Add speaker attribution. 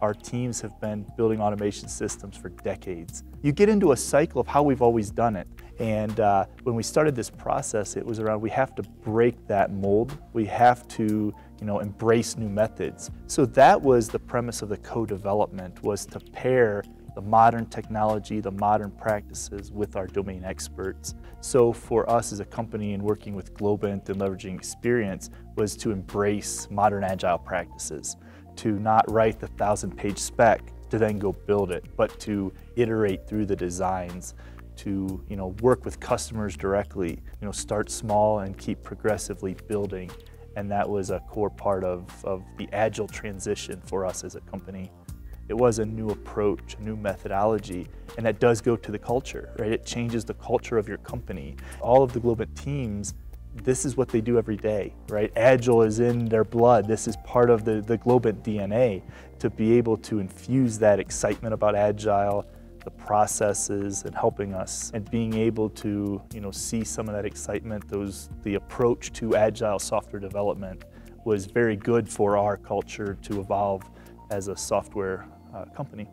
Speaker 1: Our teams have been building automation systems for decades. You get into a cycle of how we've always done it. And uh, when we started this process, it was around we have to break that mold. We have to, you know, embrace new methods. So that was the premise of the co-development was to pair the modern technology, the modern practices with our domain experts. So for us as a company and working with Globant and leveraging experience was to embrace modern agile practices, to not write the thousand page spec to then go build it, but to iterate through the designs, to you know, work with customers directly, you know, start small and keep progressively building. And that was a core part of, of the agile transition for us as a company. It was a new approach, a new methodology, and that does go to the culture, right? It changes the culture of your company. All of the Globant teams, this is what they do every day, right? Agile is in their blood. This is part of the, the Globant DNA to be able to infuse that excitement about Agile, the processes and helping us and being able to you know see some of that excitement those the approach to agile software development was very good for our culture to evolve as a software uh, company.